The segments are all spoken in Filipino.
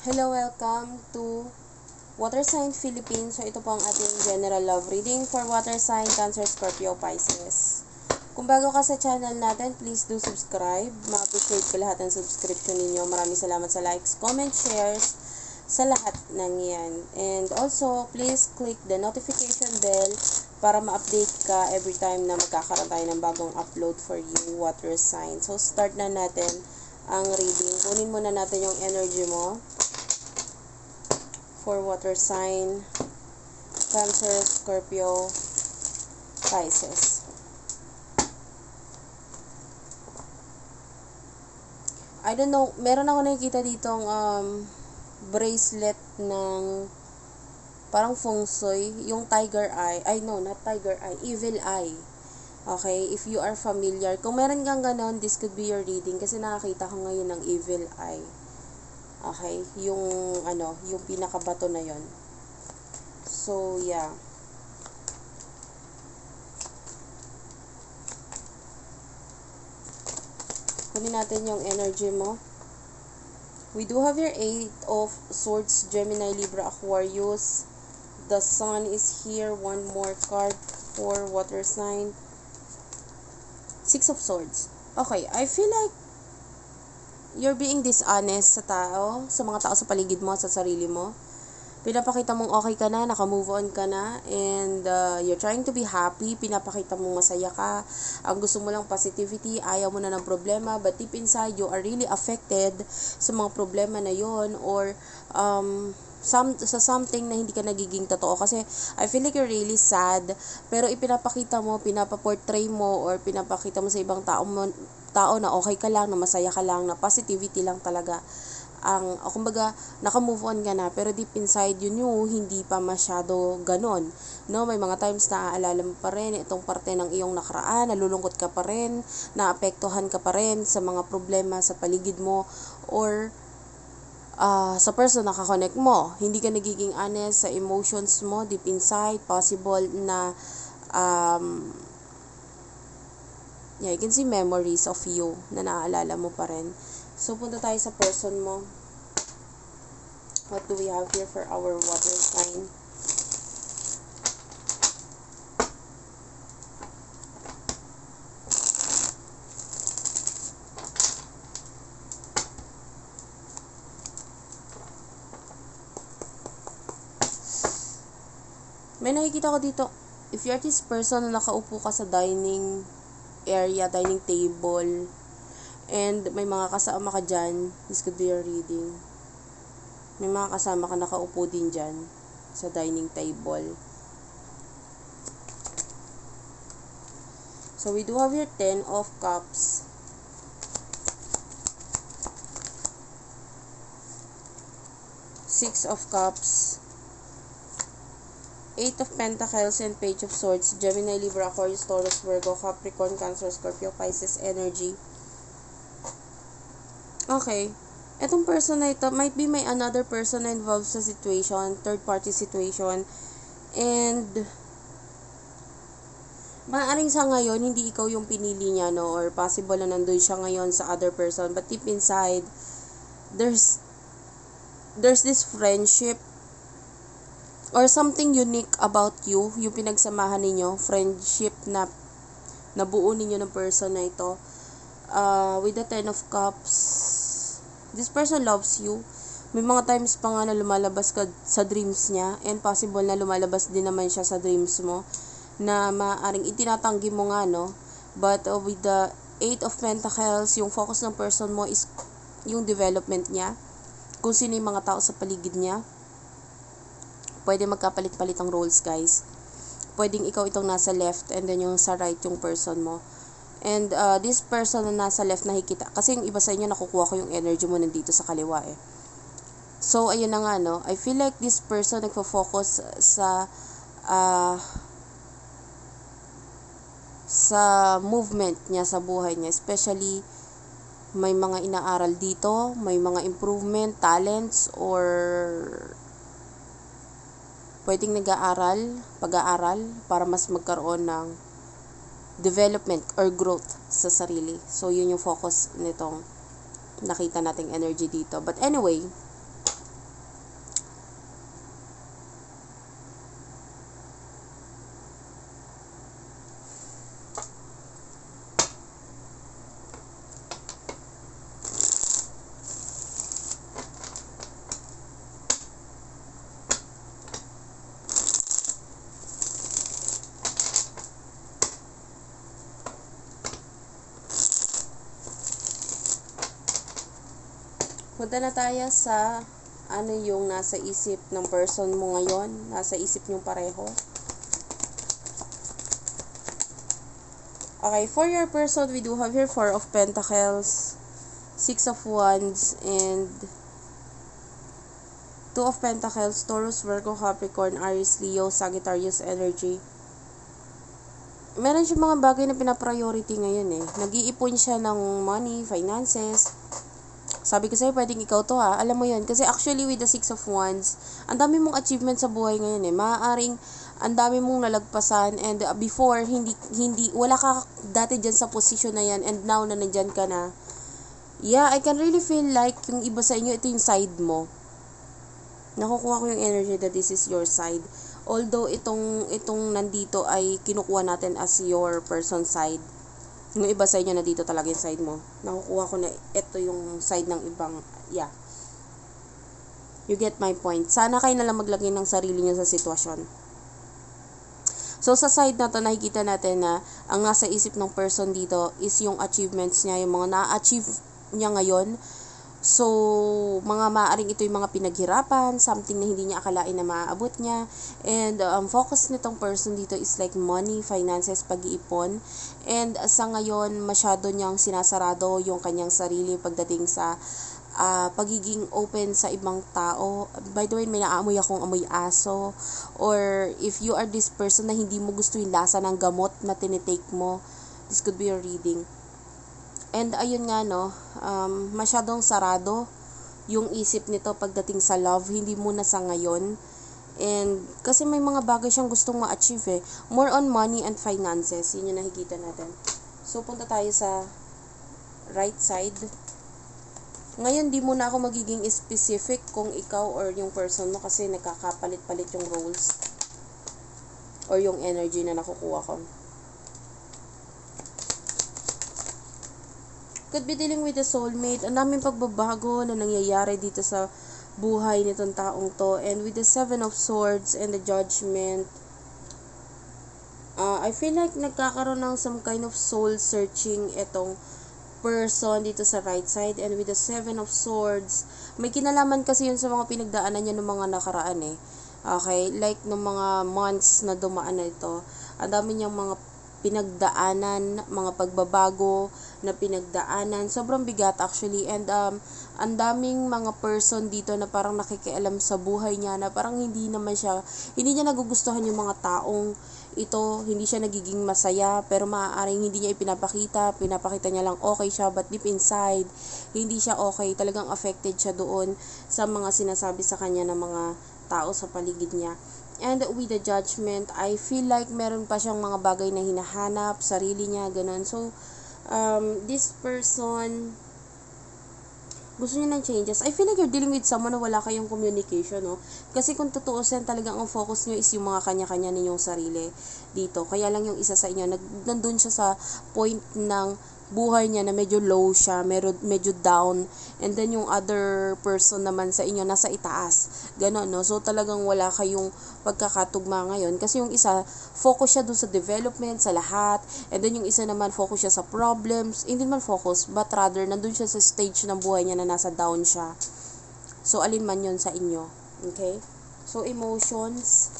Hello, welcome to Water Sign Philippines. So, ito po ang ating general love reading for Water Sign, Cancer, Scorpio, Pisces. Kung bago ka sa channel natin, please do subscribe. Ma-appreciate ko lahat ng subscription ninyo. Maraming salamat sa likes, comments, shares, sa lahat ng yan. And also, please click the notification bell para ma-update ka every time na magkakaroon tayo ng bagong upload for you, Water Sign. So, start na natin ang reading. Kunin muna natin yung energy mo for water sign, Cancer, Scorpio, Pisces. I don't know, meron ako nakikita ditong um, bracelet ng parang feng shui, yung tiger eye, ay no, not tiger eye, evil eye. Okay, if you are familiar, kung meron kang ganon, this could be your reading kasi nakakita ko ngayon ng evil eye. Okay, yung ano, yung pinakabato na yon. So, yeah. Kunin natin yung energy mo. We do have your Eight of Swords, Gemini, Libra, Aquarius. The Sun is here. One more card for water sign. Six of Swords. Okay, I feel like you're being dishonest sa tao, sa mga tao sa paligid mo, sa sarili mo. Pinapakita mong okay ka na, naka-move on ka na, and uh, you're trying to be happy, pinapakita mong masaya ka, ang gusto mo lang positivity, ayaw mo na ng problema, but deep inside, you are really affected sa mga problema na yon or um, some, sa something na hindi ka nagiging totoo. Kasi, I feel like you're really sad, pero ipinapakita mo, pinapaportray mo, or pinapakita mo sa ibang tao mo, tao na okay ka lang, na masaya ka lang, na positivity lang talaga. Ang kumbaga naka-move on ka na pero deep inside yun yung hindi pa masyado ganon no? May mga times na aalala mo pa rin itong parte ng iyong nakaraan nalulungkot ka pa rin naapektuhan ka pa rin sa mga problema sa paligid mo or uh, sa person na kakonect mo. Hindi ka nagiging honest sa emotions mo deep inside possible na um, yeah, you can see memories of you na naaalala mo pa rin So, punta tayo sa person mo. What do we have here for our water sign? May nakikita ko dito, if you're this person na nakaupo ka sa dining area, dining table, And may mga kasama ka dyan. This could be your reading. May mga kasama ka nakaupo din dyan sa dining table. So, we do have your 10 of cups. Six of cups. Eight of Pentacles and Page of Swords. Gemini, Libra, Aquarius, Taurus, Virgo, Capricorn, Cancer, Scorpio, Pisces, Energy. Okay. Etong person na ito, might be may another person na involved sa situation, third party situation. And, maaaring sa ngayon, hindi ikaw yung pinili niya, no? Or possible na nandun siya ngayon sa other person. But deep inside, there's, there's this friendship or something unique about you, yung pinagsamahan ninyo, friendship na nabuo ninyo ng person na ito. Uh, with the Ten of Cups, this person loves you. May mga times pa nga na lumalabas ka sa dreams niya and possible na lumalabas din naman siya sa dreams mo na maaring itinatanggi mo nga, no? But uh, with the Eight of Pentacles, yung focus ng person mo is yung development niya. Kung sino yung mga tao sa paligid niya. Pwede magkapalit-palit ang roles, guys. Pwedeng ikaw itong nasa left and then yung sa right yung person mo. And uh, this person na nasa left nakikita, kasi yung iba sa inyo nakukuha ko yung energy mo nandito sa kaliwa eh. So, ayun na nga, no? I feel like this person nagfo-focus sa uh, sa movement niya sa buhay niya. Especially, may mga inaaral dito, may mga improvement, talents, or pwedeng nag-aaral, pag-aaral, para mas magkaroon ng development or growth sa sarili. So, yun yung focus nitong nakita nating energy dito. But anyway, Punta na tayo sa ano yung nasa isip ng person mo ngayon, nasa isip niyong pareho. Okay, for your person, we do have here Four of Pentacles, Six of Wands, and Two of Pentacles, Taurus, Virgo, Capricorn, Aries, Leo, Sagittarius energy. Meron siya mga bagay na pinapriority ngayon eh. Nag-iipon siya ng money, finances. Sabi ko sa'yo, pwedeng ikaw to ha. Alam mo yun. Kasi actually with the Six of Wands, ang dami mong achievement sa buhay ngayon eh. Maaaring ang dami mong nalagpasan and uh, before, hindi, hindi, wala ka dati dyan sa position na yan and now na nandyan ka na. Yeah, I can really feel like yung iba sa inyo, ito yung side mo nakukuha ko yung energy that this is your side. Although itong itong nandito ay kinukuha natin as your person side. Yung iba sa inyo na dito talaga yung side mo. Nakukuha ko na ito yung side ng ibang yeah. You get my point. Sana kayo na lang maglagay ng sarili niyo sa sitwasyon. So, sa side na to, nakikita natin na ang nasa isip ng person dito is yung achievements niya, yung mga na-achieve niya ngayon, So, mga maaring ito yung mga pinaghirapan, something na hindi niya akalain na maaabot niya. And um, focus nitong person dito is like money, finances, pag-iipon. And uh, sa ngayon, masyado niyang sinasarado yung kanyang sarili pagdating sa uh, pagiging open sa ibang tao. By the way, may naamoy akong amoy aso. Or if you are this person na hindi mo gusto yung lasa ng gamot na tinitake mo, this could be your reading And ayun nga no, um, masyadong sarado yung isip nito pagdating sa love, hindi muna sa ngayon. And kasi may mga bagay siyang gustong ma-achieve eh. More on money and finances, yun yung nakikita natin. So punta tayo sa right side. Ngayon, di muna ako magiging specific kung ikaw or yung person mo kasi nakakapalit-palit yung roles or yung energy na nakukuha ko. Could be dealing with a soulmate. Ang daming pagbabago na nangyayari dito sa buhay nitong taong to. And with the Seven of Swords and the Judgment, uh, I feel like nagkakaroon ng some kind of soul searching itong person dito sa right side. And with the Seven of Swords, may kinalaman kasi yun sa mga pinagdaanan niya ng mga nakaraan eh. Okay? Like, ng mga months na dumaan na ito, ang dami niyang mga pinagdaanan, mga pagbabago na pinagdaanan. Sobrang bigat actually and um ang daming mga person dito na parang nakikialam sa buhay niya na parang hindi naman siya hindi niya nagugustuhan yung mga taong ito, hindi siya nagiging masaya pero maaaring hindi niya ipinapakita, pinapakita niya lang okay siya but deep inside hindi siya okay, talagang affected siya doon sa mga sinasabi sa kanya ng mga tao sa paligid niya. And with the judgment, I feel like meron pa siyang mga bagay na hinahanap, sarili niya, ganun. So, um, this person, gusto niya ng changes. I feel like you're dealing with someone na wala kayong communication, no? Kasi kung totoo siya, talagang ang focus niyo is yung mga kanya-kanya ninyong sarili dito. Kaya lang yung isa sa inyo, nag, nandun siya sa point ng buhay niya na medyo low siya, medyo, medyo down, and then yung other person naman sa inyo nasa itaas. Ganon, no? So, talagang wala kayong pagkakatugma ngayon. Kasi yung isa, focus siya dun sa development, sa lahat, and then yung isa naman, focus siya sa problems. Hindi man focus, but rather, nandun siya sa stage ng buhay niya na nasa down siya. So, alin man yon sa inyo. Okay? So, emotions,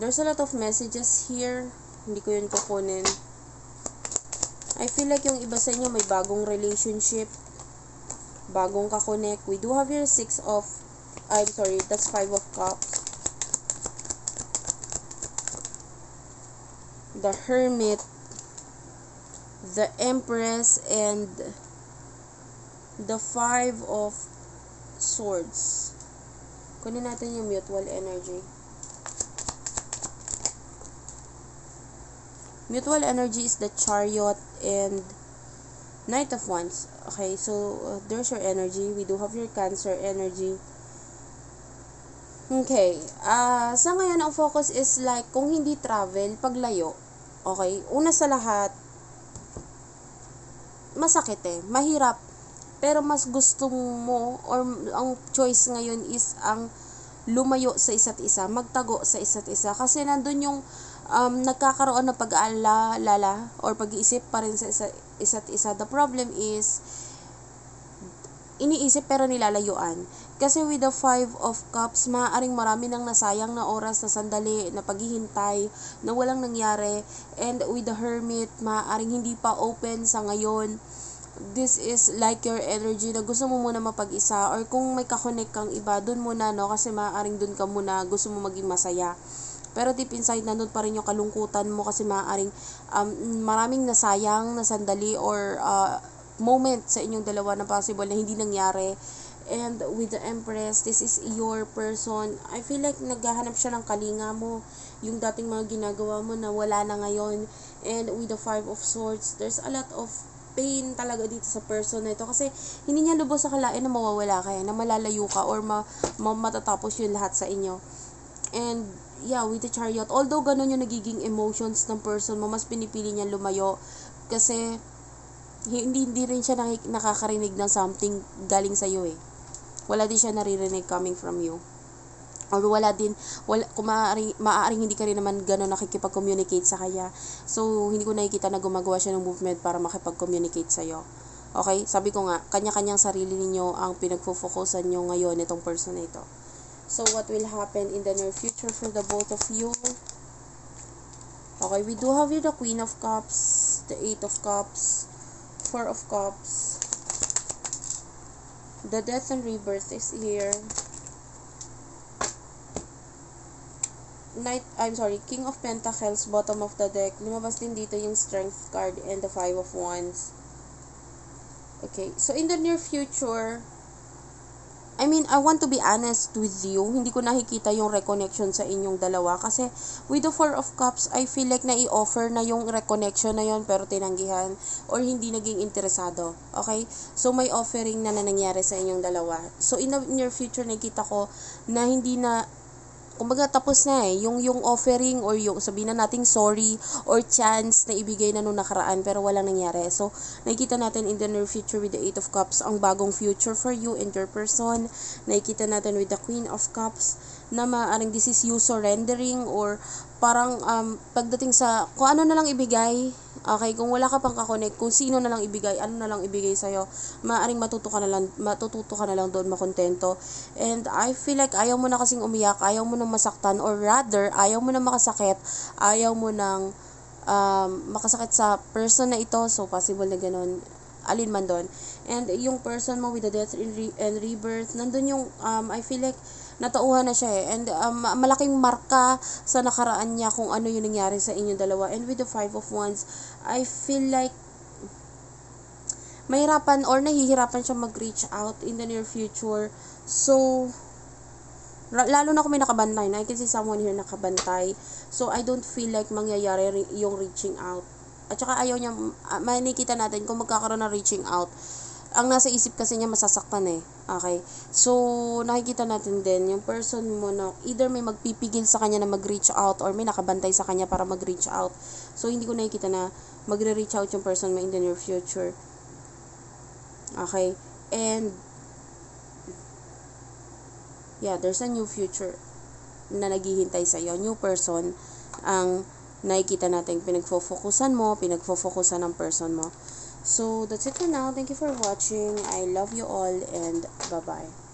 There's a lot of messages here. Hindi ko yun kukunin. I feel like yung iba sa inyo may bagong relationship. Bagong kakonek. We do have here six of, I'm sorry, that's five of cups. The hermit. The empress and the five of swords. Kunin natin yung mutual energy. Mutual energy is the chariot and knight of wands. Okay, so uh, there's your energy. We do have your cancer energy. Okay, uh, sa ngayon ang focus is like kung hindi travel, paglayo. Okay, una sa lahat, masakit eh, mahirap. Pero mas gusto mo or ang choice ngayon is ang lumayo sa isa't isa, magtago sa isa't isa kasi nandun yung um, nagkakaroon ng pag-aalala or pag-iisip pa rin sa isa, isa't isa. The problem is, iniisip pero nilalayuan. Kasi with the five of cups, maaaring marami nang nasayang na oras na sandali, na paghihintay, na walang nangyari. And with the hermit, maaaring hindi pa open sa ngayon. This is like your energy na gusto mo muna mapag-isa or kung may kakonek kang iba, dun muna, no? Kasi maaaring dun ka muna, gusto mo maging masaya. Pero deep inside, nandun pa rin yung kalungkutan mo kasi maaaring um, maraming nasayang na sandali or uh, moment sa inyong dalawa na possible na hindi nangyari. And with the Empress, this is your person. I feel like naghahanap siya ng kalinga mo. Yung dating mga ginagawa mo na wala na ngayon. And with the Five of Swords, there's a lot of pain talaga dito sa person na ito. Kasi hindi niya lubos sa kalain na mawawala kayo, na malalayo ka, or ma, ma matatapos yun lahat sa inyo. And yeah, with the chariot, although ganun yung nagiging emotions ng person mo, mas pinipili niya lumayo. Kasi hindi, hindi rin siya nakakarinig ng something galing sa iyo eh. Wala din siya naririnig coming from you. Or wala din, wala, kung maaaring, maaaring hindi ka rin naman gano'n nakikipag-communicate sa kanya. So, hindi ko nakikita na gumagawa siya ng movement para makipag-communicate sa iyo. Okay? Sabi ko nga, kanya-kanyang sarili ninyo ang pinagfo-focusan nyo ngayon itong person na ito. So, what will happen in the near future for the both of you? Okay, we do have here the Queen of Cups, the Eight of Cups, Four of Cups, the Death and Rebirth is here. Knight, I'm sorry, King of Pentacles, bottom of the deck. Lumabas din dito yung Strength card and the Five of Wands. Okay, so in the near future, I mean, I want to be honest with you. Hindi ko nakikita yung reconnection sa inyong dalawa. Kasi, with the Four of Cups, I feel like na-i-offer na yung reconnection na yon pero tinanggihan. Or hindi naging interesado. Okay? So, may offering na na nangyari sa inyong dalawa. So, in the near future, nakita ko na hindi na kumbaga tapos na eh, yung, yung offering or yung sabihin na nating sorry or chance na ibigay na nung nakaraan pero walang nangyari. So, nakikita natin in the near future with the Eight of Cups ang bagong future for you and your person. Nakikita natin with the Queen of Cups na maaaring this is you surrendering or parang um, pagdating sa kung ano na lang ibigay, okay, kung wala ka pang kakonek, kung sino na lang ibigay, ano na lang ibigay sa'yo, maaaring matuto ka na lang, matututo ka na lang doon makontento. And I feel like ayaw mo na kasing umiyak, ayaw mo nang masaktan, or rather, ayaw mo na makasakit, ayaw mo nang um, makasakit sa person na ito, so possible na ganun, alin man doon. And yung person mo with the death and, re- and rebirth, nandun yung, um, I feel like, natauhan na siya eh. And um, malaking marka sa nakaraan niya kung ano yung nangyari sa inyong dalawa. And with the Five of Wands, I feel like mahirapan or nahihirapan siya mag-reach out in the near future. So, lalo na kung may nakabantay na. I can see someone here nakabantay. So, I don't feel like mangyayari ri- yung reaching out. At saka ayaw niya, uh, manikita natin kung magkakaroon ng reaching out ang nasa isip kasi niya masasaktan eh. Okay? So, nakikita natin din, yung person mo na either may magpipigil sa kanya na mag-reach out or may nakabantay sa kanya para mag-reach out. So, hindi ko nakikita na magre-reach out yung person mo in the near future. Okay? And, yeah, there's a new future na naghihintay sa iyo. New person ang nakikita natin pinagfo-focusan mo, pinagfo-focusan ng person mo. So, that's it for now. Thank you for watching. I love you all and bye-bye.